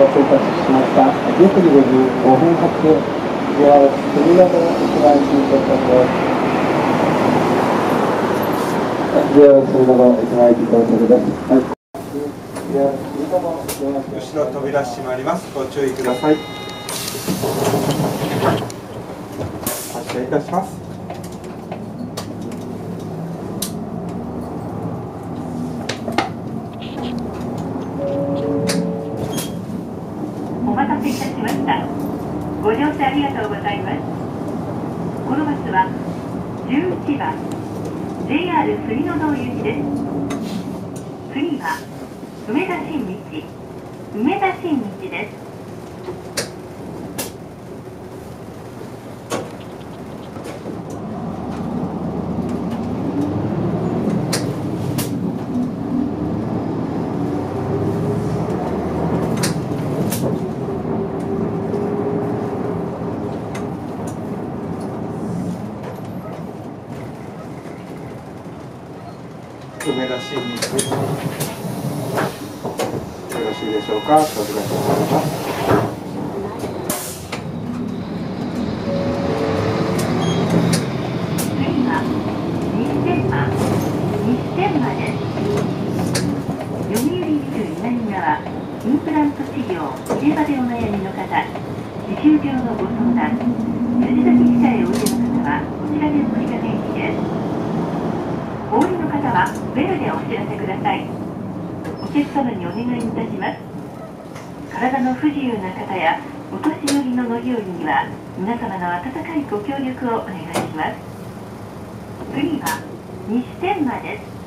が到達しました。10時55分発 JR 杉並駅前新幹線です JR 杉並駅前駅到着です、はい後ろ扉閉まります。ご注意ください。発車いたします。ありがとうございます。このバスは11番 JR 杉野堂行きです。次は梅田新道、梅田新道です。しいでしょうか。お願いします次は西天満、西天満です。読売ビル南側、インプラント治療、入れ歯でお悩みの方、歯周病のご相談、辻崎歯科へおいでの方は、こちらで追加電気です。お降りの方は、ベルでお知らせください。お客様にお願いいたします。体の不自由な方やお年寄りの乗り降りには皆様の温かいご協力をお願いします。次は西天満です。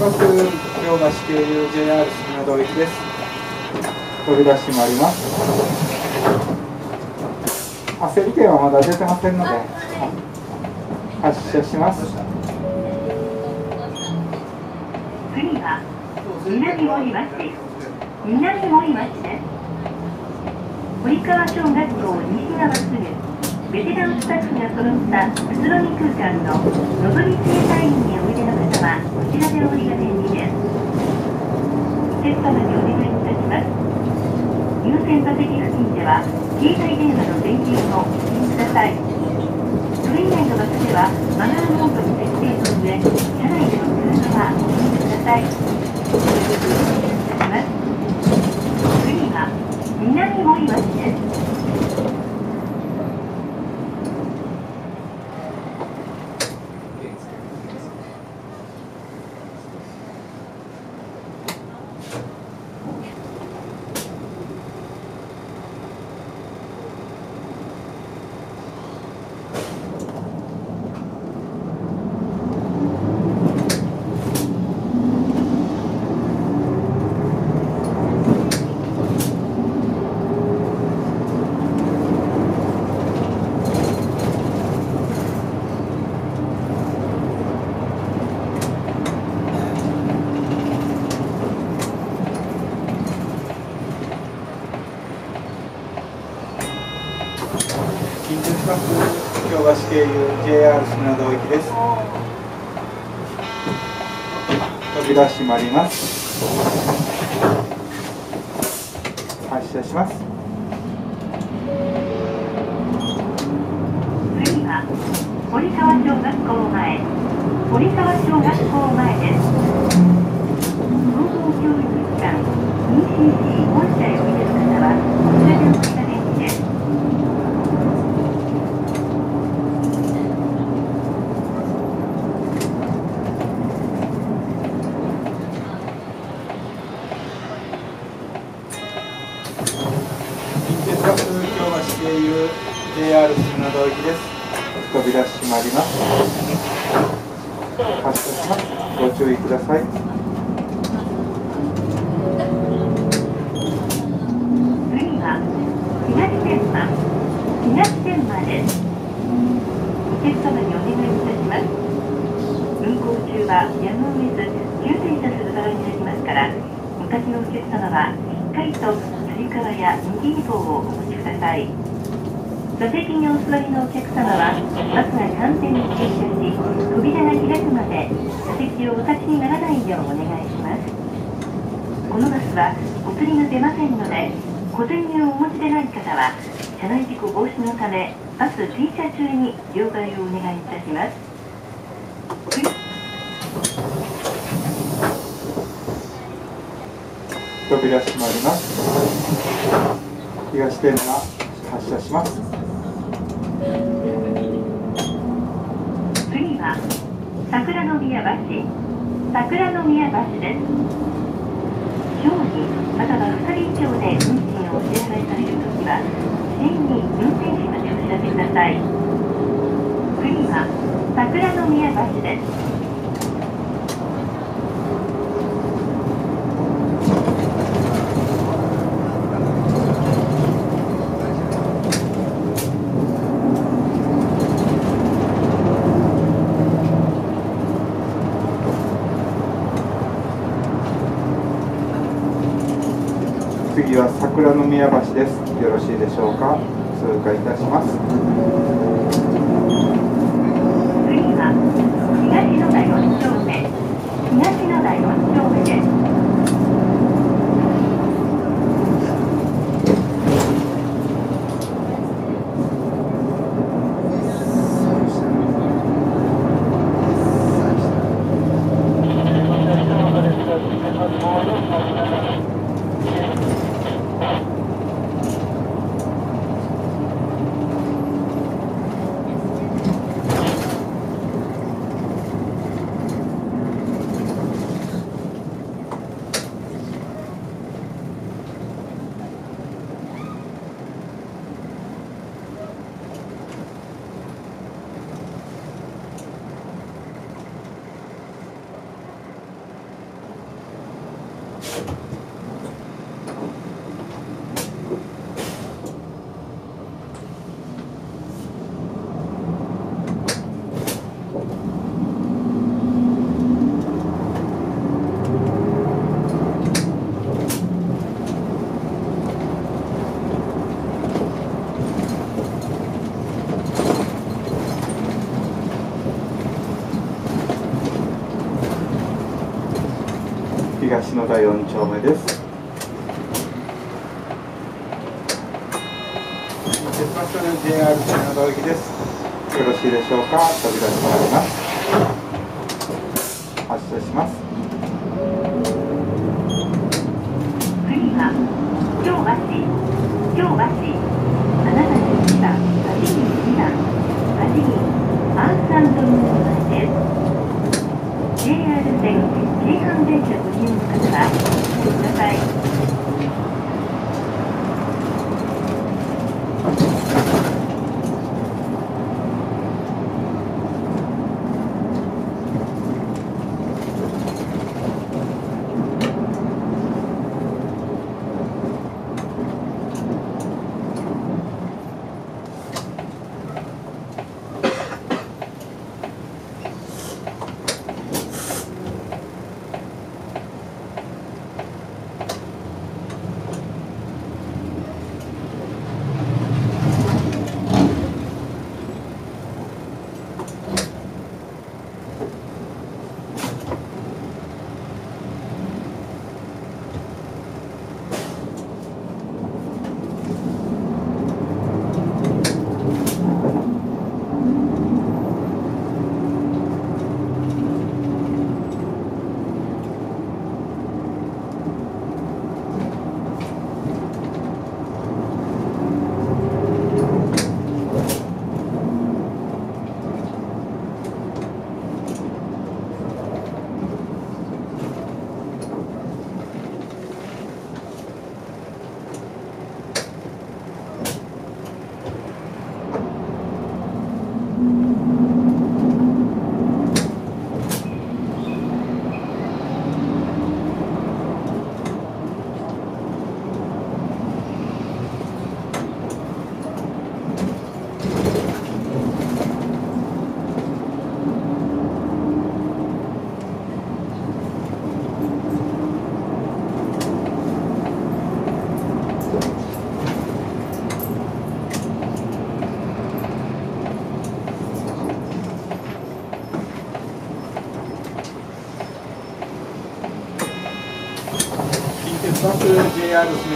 出発両橋経由 JR 杉野道行きです。扉閉まります。焦り券はまだ出てませんので発車します。次は南森町南森町です。堀川小学校西側すぐ。ベテランスタッフが揃ったくつろぎ空間ののぞみ整体院においでの方はこちらでお降りが便利ですお客様にお願いいたします優先座席付近では携帯電話の電源をお切りくださいそれ以外の場所ではマナーモードに設定の上車内での通話はお切りくださいお願いいたします次は南森町です近鉄バス京橋経由 JR 品堂行きです扉閉まります発車します。次は堀川小学校前。堀川小学校前です高等教育機関 ECC 本社へおいでの方はこちらでお待ちが便利です近鉄バス京橋経由 JR 品堂行きです扉閉まります発車しますご注意ください次は東天満東天満ですお客様にお願いいたします運行中はやむを得ず急停車する場合になりますからお立ちのお客様はしっかりとつり革や右に棒をお持ちください座席にお座りのお客様はバスが完全に停車し扉が開くまで座席をお立ちにならないようお願いしますこのバスはお釣りが出ませんので小銭をお持ちでない方は車内事故防止のためバス停車中に両替をお願いいたします扉閉まります東天満発車します次は桜の宮橋桜の宮橋です。小児または2人以上で運賃をお支払いされるときは事前に運転士までお知らせください。次は桜の宮橋です次は桜の宮橋です。よろしいでしょうか？通過いたします。次は東の台4丁目東の台4丁目です。東野田4丁目です。出発する JR 品堂行きです。よろしいでしょうか？扉閉まいります。発車します。次は京橋京橋71番82番82アンサンドルの前です。線京阪電車ご利用の方はお待ちください。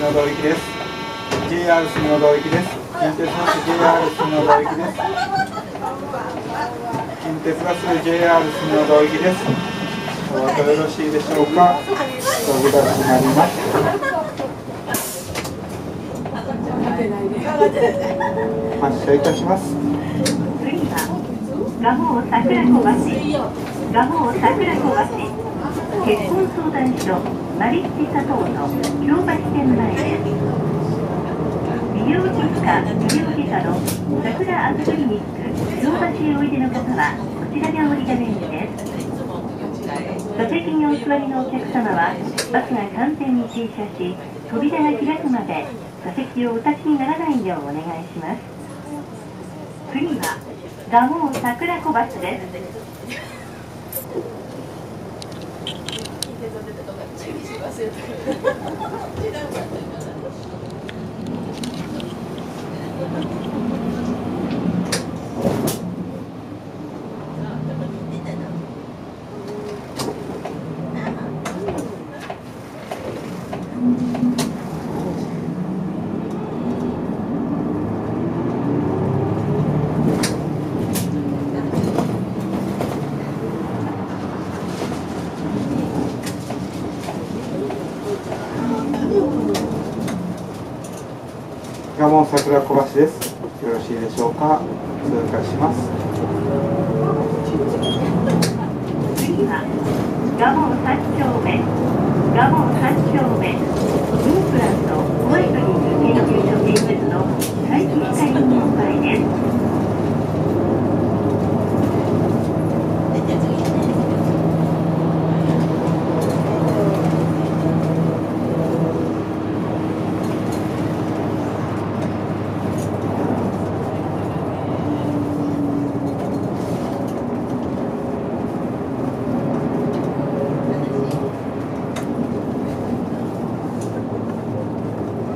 住野道行きです。JR 住野道行きです。近鉄バス JR 住野道行きです。近鉄バス JR 住野道行きです。お後よろしいでしょうか？扉閉まります。発車いたします。次は蒲生桜小橋。蒲生桜小橋。結婚相談所。マリッジ佐藤の京橋店前です美容皮膚科美容外科の桜アートクリニック京橋へおいでの方はこちらで降りが便利です座席にお座りのお客様はバスが完全に停車し扉が開くまで座席をお立ちにならないようお願いします。次は蒲生桜小橋です。蒲 生桜小橋です。よろしいでしょうか。通過します。次は蒲生三丁目蒲生三丁目インプラントホワイトニング研究所建設の再起光の前です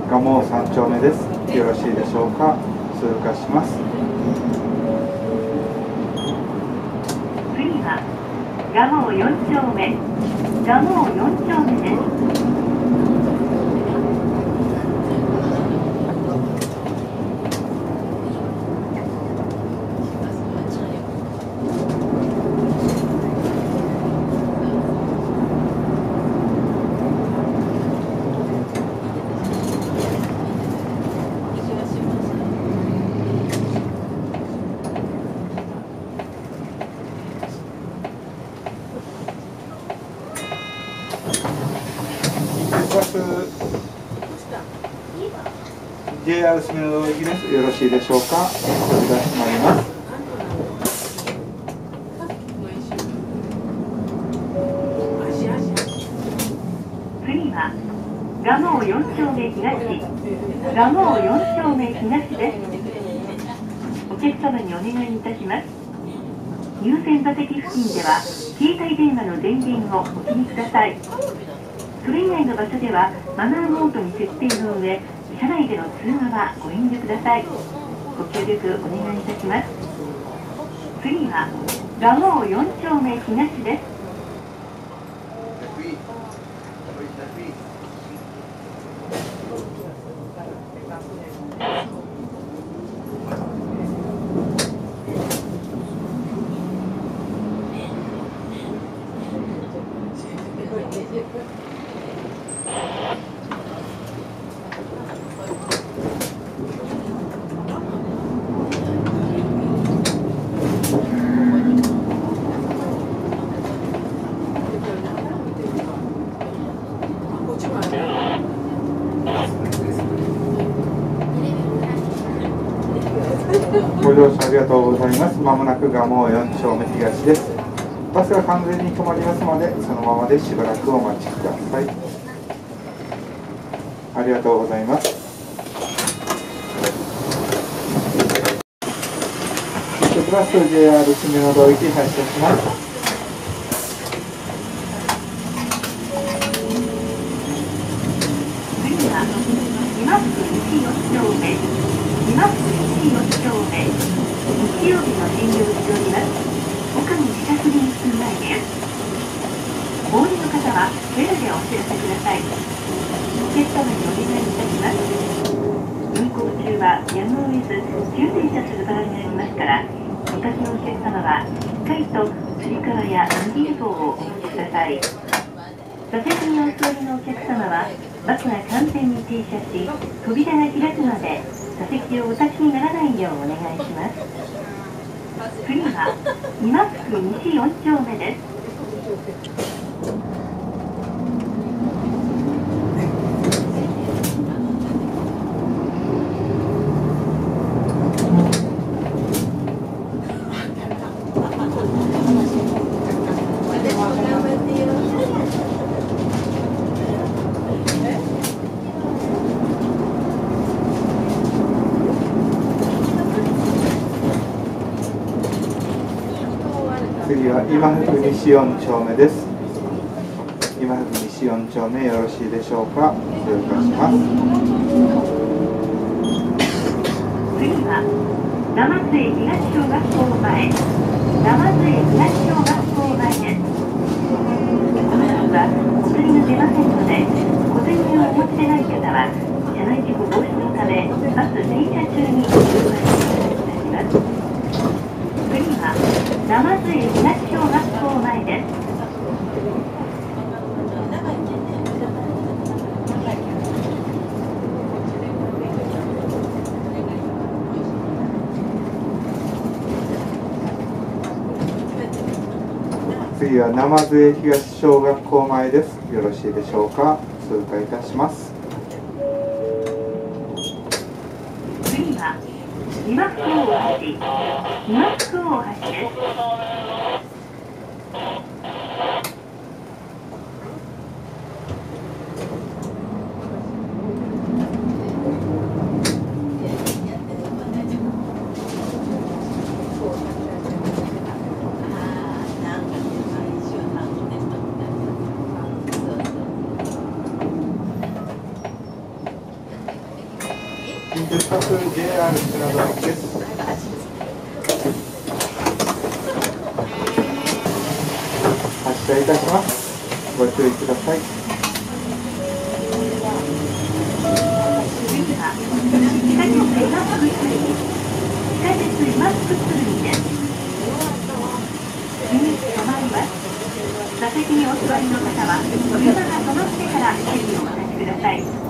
蒲生三丁目ですよろしいでしょうか通過します次は蒲生四丁目蒲生四丁目ですバス JR 住野道行きです。よろしいでしょうか？扉閉まります。次は蒲生四丁目東蒲生四丁目東です。お客様にお願いいたします。優先座席付近では携帯電話の電源をお切りください。それ以外の場所ではマナーモードに設定の上車内での通話はご遠慮ください。ご協力お願いいたします。次は蒲生四丁目東です。ご乗車ありがとうございます。まもなく蒲生4丁目東です。バスが完全に止まりますので、そのままでしばらくお待ちください。ありがとうございます。プラス JR 住野道行き発車します。次は今福西4丁目今福西4丁目日曜日の営業しております岡に自宅に行く前ですお降りの方はベルでお知らせくださいお客様にお願いいたします運行中はやむを得ず急停車する場合がありますからお立ちのお客様はしっかりとつり革や右棒をお持ちください座席にお座りのお客様はバスが完全に停車し扉が開くまで座席をお立ちにならないようお願いします次は今福西4丁目です次は今福西4丁目です。今福西4丁目よろしいでしょうか？失礼いたします。次は生津東小学校前。生津東小学校前です。この時はお釣りが出ませんので小銭をお持ちでない方は車内事故防止のためバス停車中にお願いいたします次は生津東小学校前です次は生津東小学校前です。よろしいでしょうか？通過いたします。次は今福大橋今福大橋です近鉄各 JR 品川駅です発車い。たしますご注意ください次は地下鉄今福鶴見地下鉄今福鶴見です次に止まります座席にお座りの方は車が止まってから席をお立ちください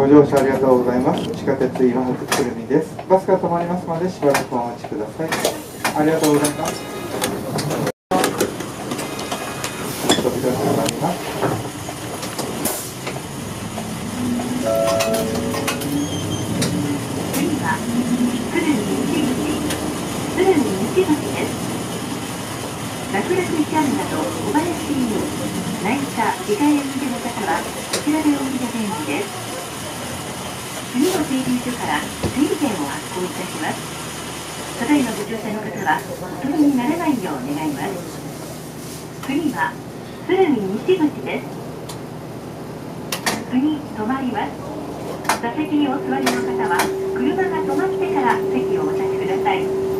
ご乗車ありがとうございます地下鉄今福鶴見ですバスが止までしばらくお待ちください。ありがとうございます。次の停留所からいたしますただいまご乗車の方はお取りにならないよう願います次は鶴見西口です次止まります座席にお座りの方は車が止まってから席をお立ちください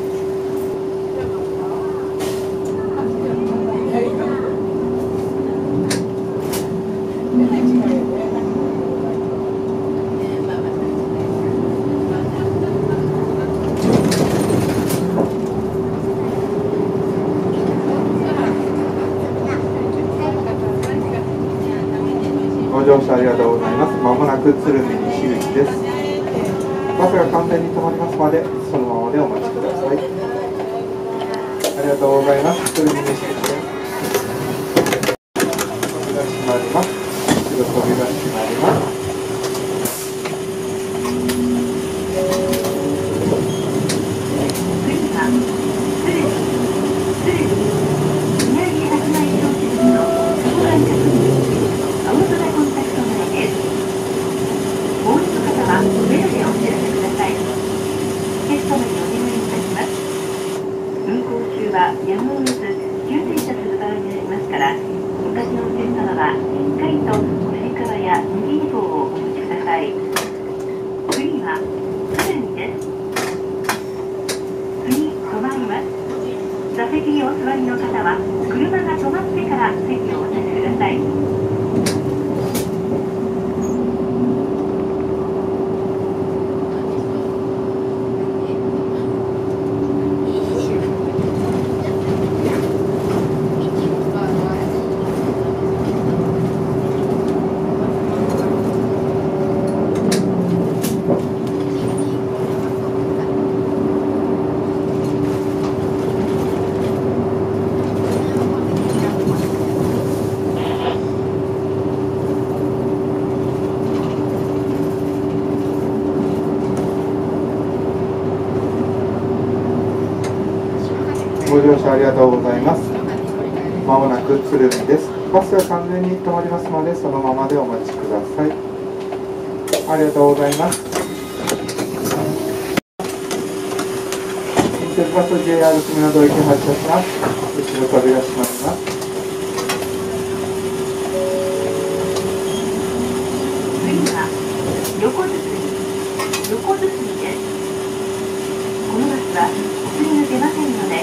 ご乗車ありがとうございます。まもなく鶴見西口です。バスが完全に止まりますまで、そのままでお待ちください。ありがとうございます。鶴見西口です。扉閉まります。後ろ扉閉まります。次は鶴見鶴見宮城発売所地図の相談確認青空コンタクト前ですもう一度方はベルでお知らせくださいお客様にお願いいたします運行中はやむを得ず急停車する場合がありますからお立ちのお客様はしっかりとおつり革や右棒をお持ちください次は鶴見です次止まります座席にお座りの方は車が止まってから席をお立ちくださいご乗車ありがとうございます。まもなく鶴見です。バスが完全に止まりますので、そのままでお待ちください。ありがとうございます。近鉄バス JR 住の道駅発車します。後ろ扉閉まります。横包み横包みですこのバスはお釣りが出ませんので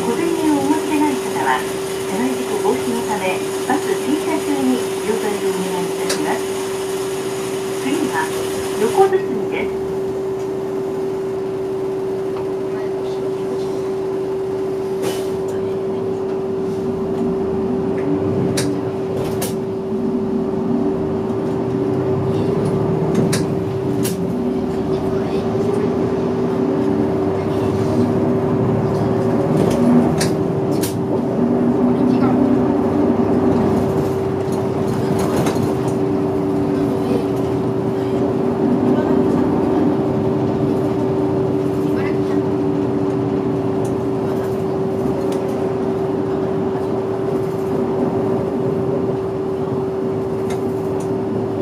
小銭をお持ちでない方は車内事故防止のためバス停車中に両替をお願いいたします。次は横包みです。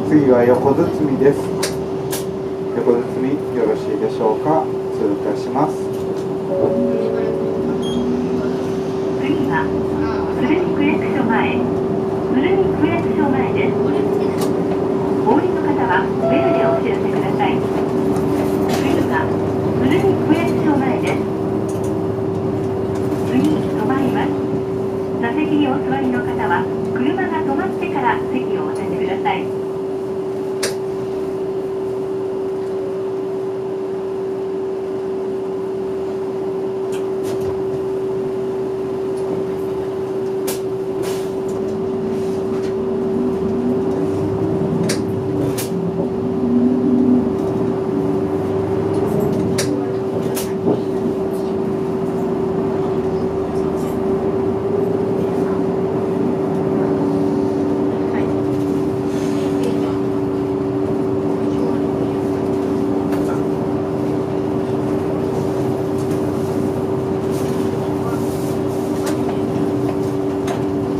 次は横包みです。横包みよろしいでしょうか？通過します。次は鶴見区役所前鶴見区役所前ですお降りの方はベルでお知らせください次は鶴見区役所前です次止まります座席にお座りの方は車が止まってから席をお立ちください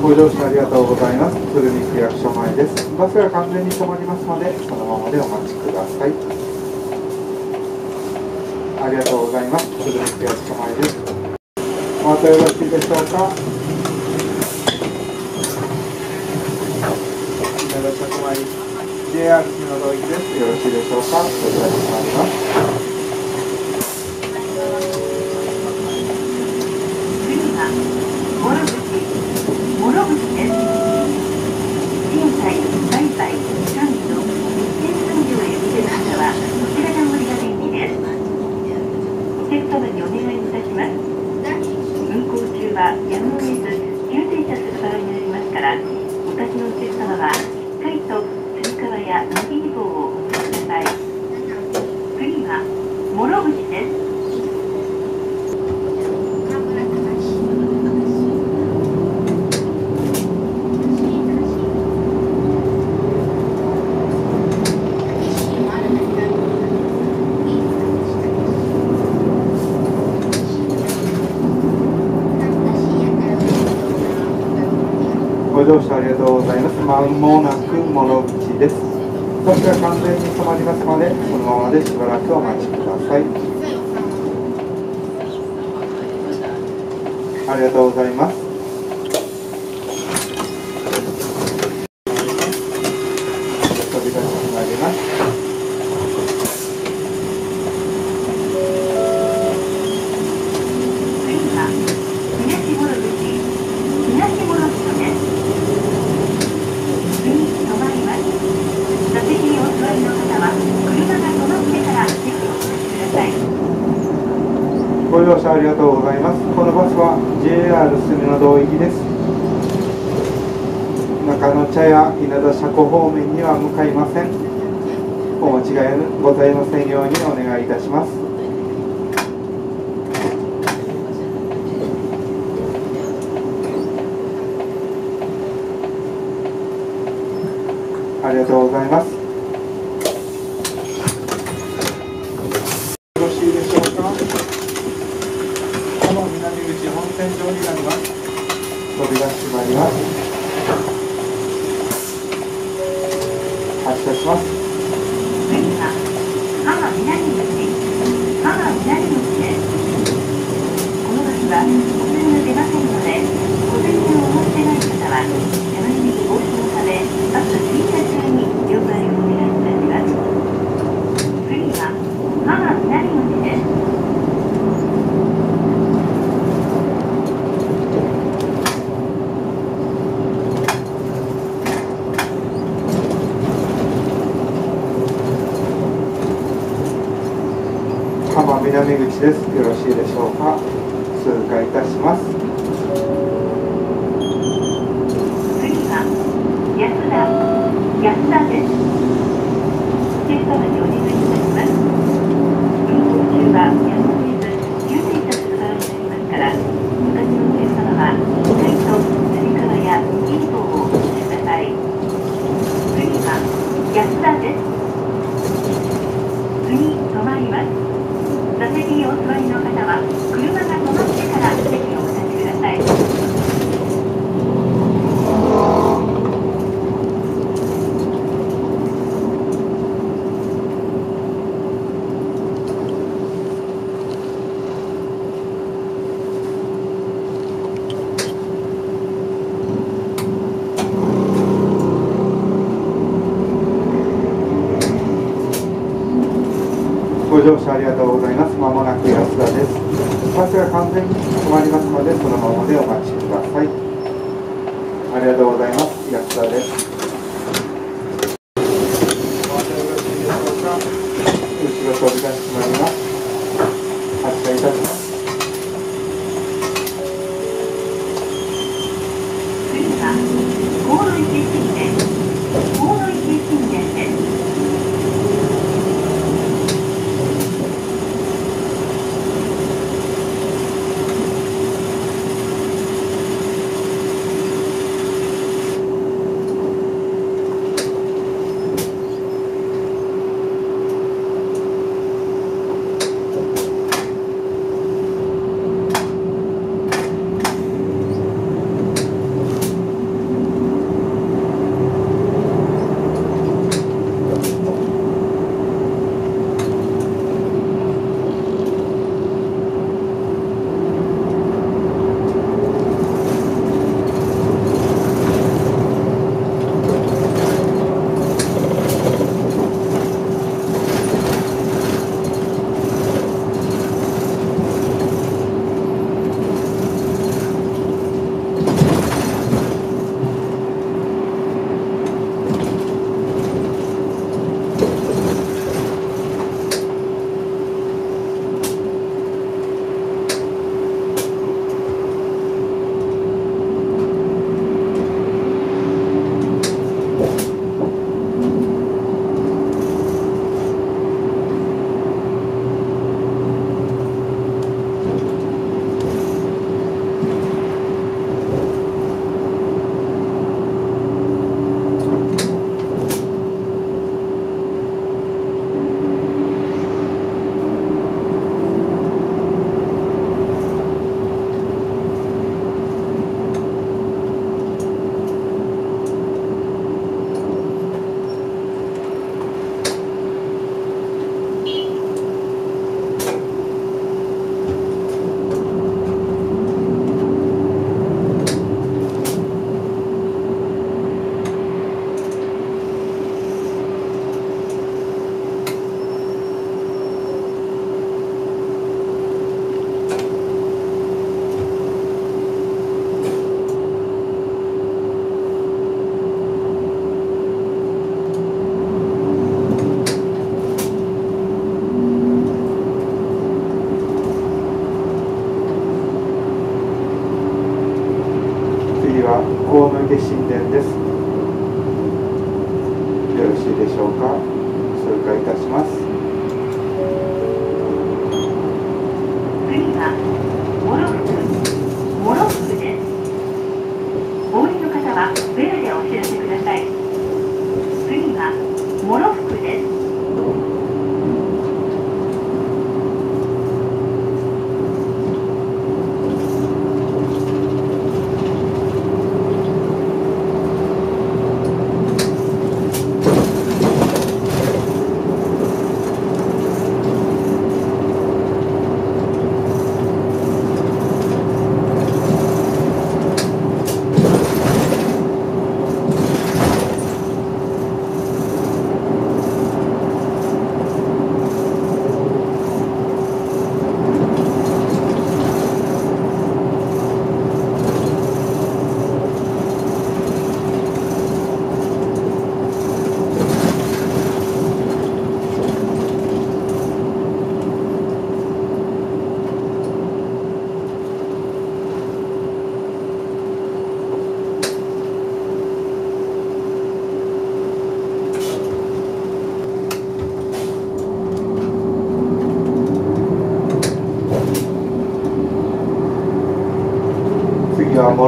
ご乗車ありがとうございます。鶴見区役所前です。バスが完全に止まりますので、そのままでお待ちください。ありがとうございます。鶴見区役所前です。お待たよろしいでしょうか。よろしくお参り。JR 住の道駅です。よろしいでしょうか。扉が閉まります。次は諸口諸口です震災売買管理の日建産業へ向ける方はこちらが乗りが便利ですお客様にお願いいたします。運行中はやむを得ず急停車する場合になりますからお立ちのお客様はしっかりとつり革や伸びり棒をお持ちください。次は諸口ですご乗車ありがとうございます。まもなく諸口です。バスが完全に止まりますので、このままでしばらくお待ちください。ありがとうございます。ありがとうございます。このバスは JR 住の道行きです。中野茶屋稲田車庫方 Thank you. 乗車ありがとうございます。まもなく安田です。バスが完全に止まりますので、そのままでお待ちください。ありがとうございます。安田です。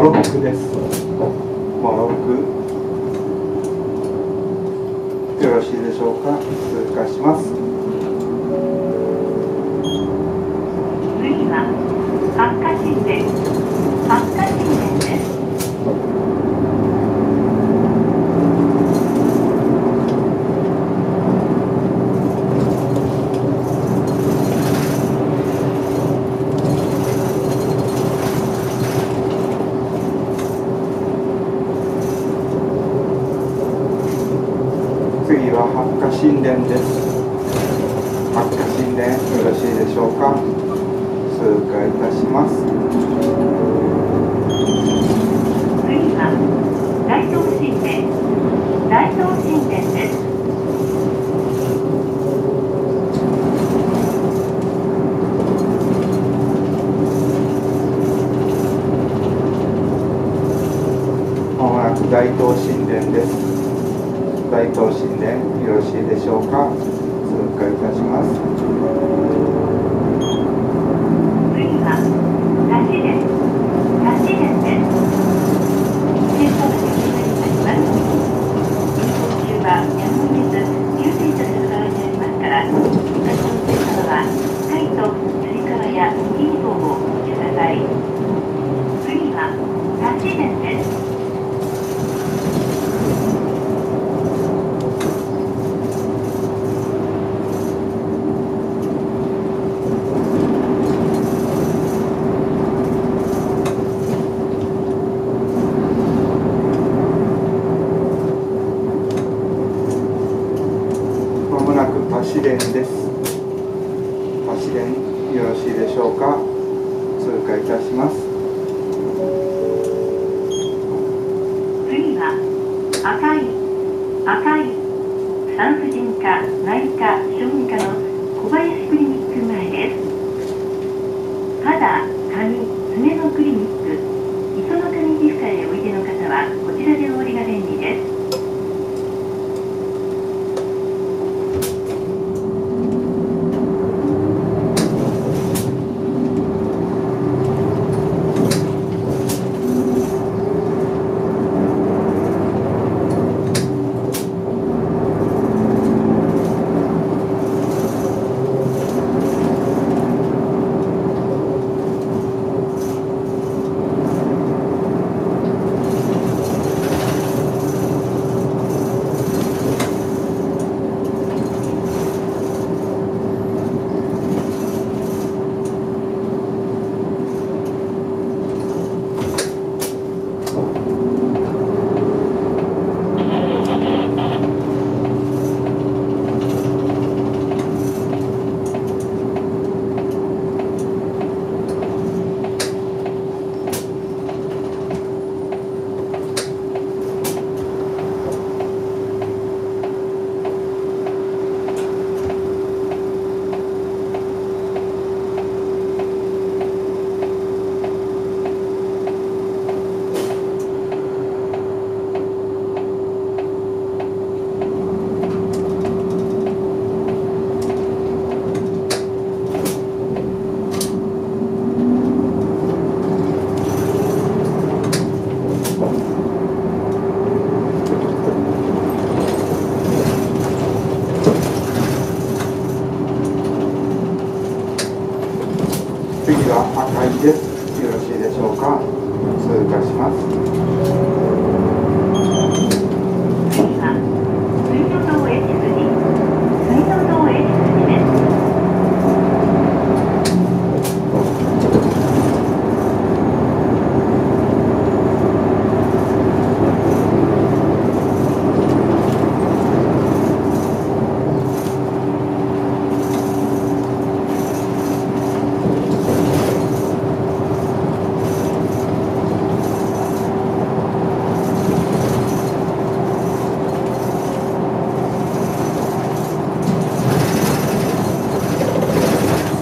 ロックです。大東新店大東新店です。大東神殿です大東神殿よろしいでしょうか？通過いたします産婦人科内科小児科の小林クリニック前です。肌髪爪のクリニック磯の髪皮膚科へおいでの方はこちらでお降りが便利です。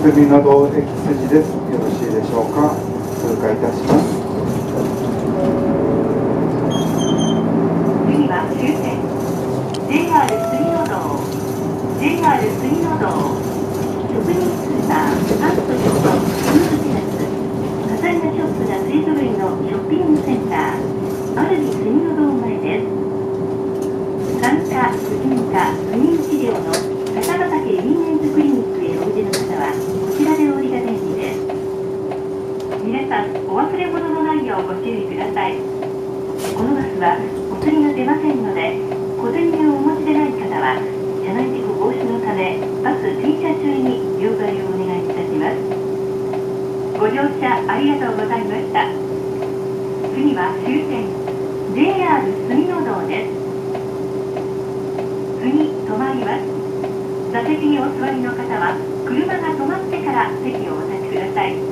海の道駅筋です。よろしいでしょうか？通過いたします。次は終点 JR 杉野道 JR 杉野道職人スーパーファストショップフードテラス多彩なショップが勢ぞろいのショッピングセンターアルビ杉野道前です産科婦人科不妊治療の高畑インメンズクリニックへおいでの方はこちらでお降りが便利です皆さんお忘れ物のないようご注意ください。このバスはお釣りが出ませんので小銭をお持ちでない方は車内事故防止のためバス停車中に両替をお願いいたします。ご乗車ありがとうございました。次は終点 JR 杉野道です。次止まります。座席にお座りの方は車が止まってから席をお立ちください。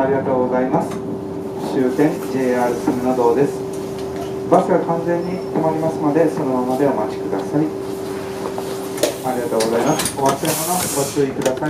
ありがとうございます。終点 JR 杉野道です。バスが完全に止まりますのでそのままでお待ちください。ありがとうございます。お忘れ物ご注意ください。